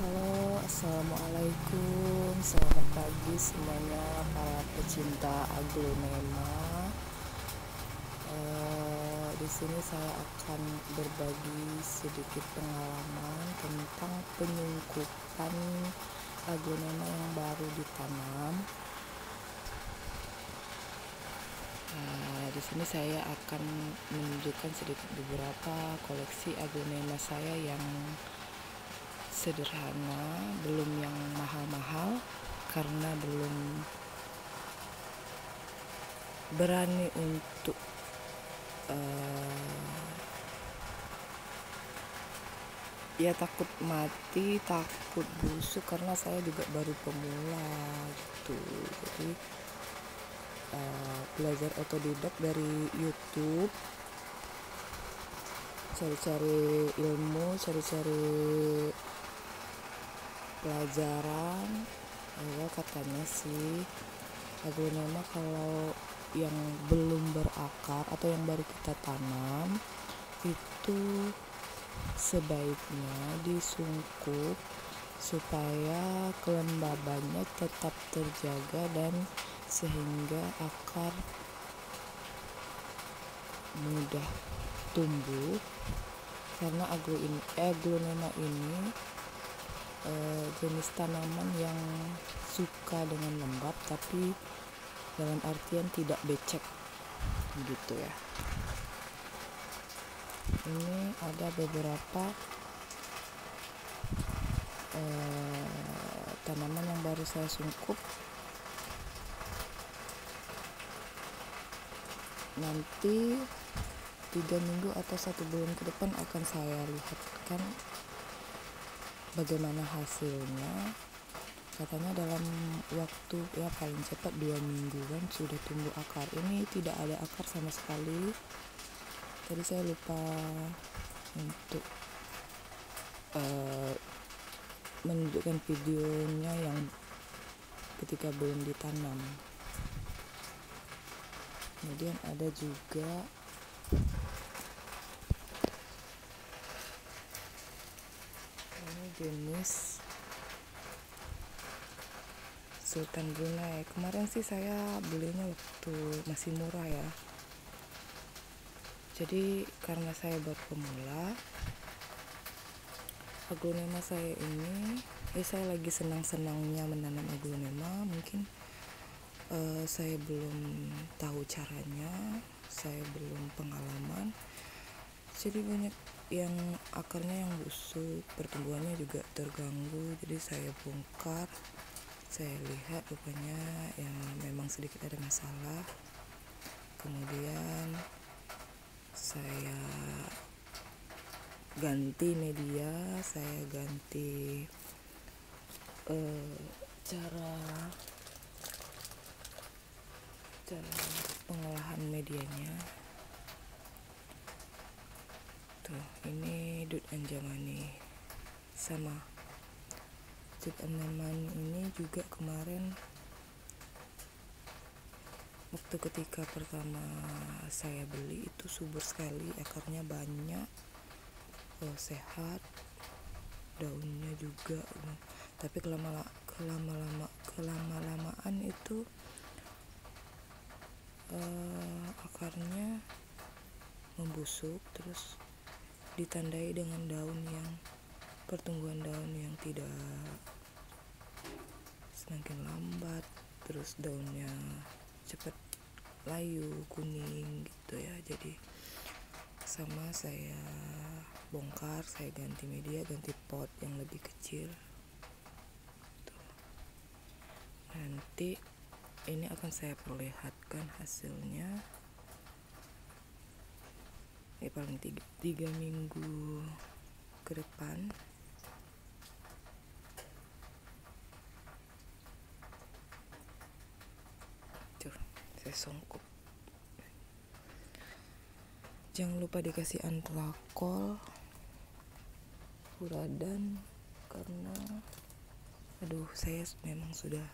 Halo, assalamualaikum, selamat pagi semuanya para pecinta aglonema. Uh, di sini saya akan berbagi sedikit pengalaman tentang penyungkupan aglonema yang baru ditanam. Uh, di sini saya akan menunjukkan sedikit beberapa koleksi aglonema saya yang sederhana, belum yang mahal-mahal karena belum berani untuk uh, ya takut mati, takut busuk karena saya juga baru pemula gitu. Jadi uh, belajar otodidak dari YouTube cari-cari ilmu, cari-cari pelajaran. Ya katanya sih. Aglonema kalau yang belum berakar atau yang baru kita tanam itu sebaiknya disungkup supaya kelembabannya tetap terjaga dan sehingga akar mudah tumbuh. Karena aglonema ini uh, jenis tanaman yang suka dengan lembab tapi dalam artian tidak becek gitu ya. Ini ada beberapa uh, tanaman yang baru saya sungkup. Nanti tiga minggu atau satu bulan ke depan akan saya lihatkan bagaimana hasilnya? Katanya dalam waktu ya paling cepat dua minggu kan sudah tumbuh akar. Ini tidak ada akar sama sekali. Tadi saya lupa untuk uh, menunjukkan videonya yang ketika belum ditanam. Kemudian ada juga jenis Sultan Brunei. Kemarin sih saya belinya waktu masih murah ya. Jadi karena saya buat pemula aglonema saya ini ya saya lagi senang-senangnya menanam aglonema mungkin uh, saya belum tahu caranya saya belum pengalaman. Jadi banyak yang akarnya yang busuk pertumbuhannya juga terganggu jadi saya bongkar saya lihat rupanya yang memang sedikit ada masalah. Kemudian saya ganti media saya ganti uh, cara cara pengolahan medianya tuh ini dut anjamani sama dut anjamani ini juga kemarin waktu ketika pertama saya beli itu subur sekali akarnya banyak oh, sehat daunnya juga tapi kelama kelama lama kelama lamaan itu uh, akarnya membusuk terus ditandai dengan daun yang pertumbuhan daun yang tidak semakin lambat terus daunnya cepat layu kuning gitu ya. Jadi sama saya bongkar saya ganti media ganti pot yang lebih kecil. Tuh. nanti ini akan saya perlihatkan hasilnya ya paling tiga, tiga minggu ke depan. Tuh saya songkok. Jangan lupa dikasih antrakol uradan karena aduh saya memang sudah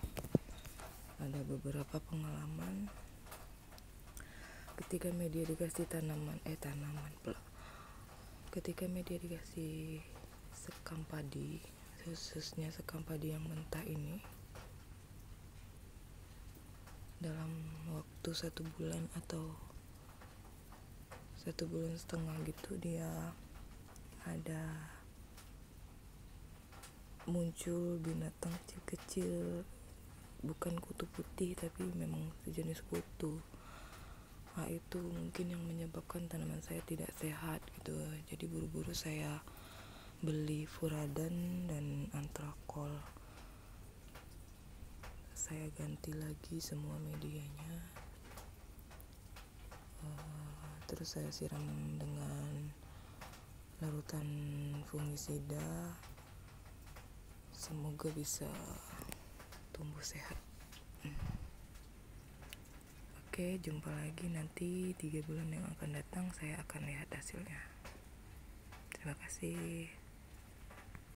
ada beberapa pengalaman ketika media dikasih tanaman eh tanaman pula. Ketika media dikasih sekam padi khususnya sekam padi yang mentah ini dalam waktu satu bulan atau satu bulan setengah gitu dia ada muncul binatang kecil-kecil bukan kutu putih tapi memang sejenis kutu nah itu mungkin yang menyebabkan tanaman saya tidak sehat gitu. Jadi buru-buru saya beli furadan dan antrakol. Saya ganti lagi semua medianya. Uh, terus saya siram dengan larutan fungisida. Semoga bisa tumbuh sehat oke jumpa lagi nanti tiga bulan yang akan datang saya akan lihat hasilnya. Terima kasih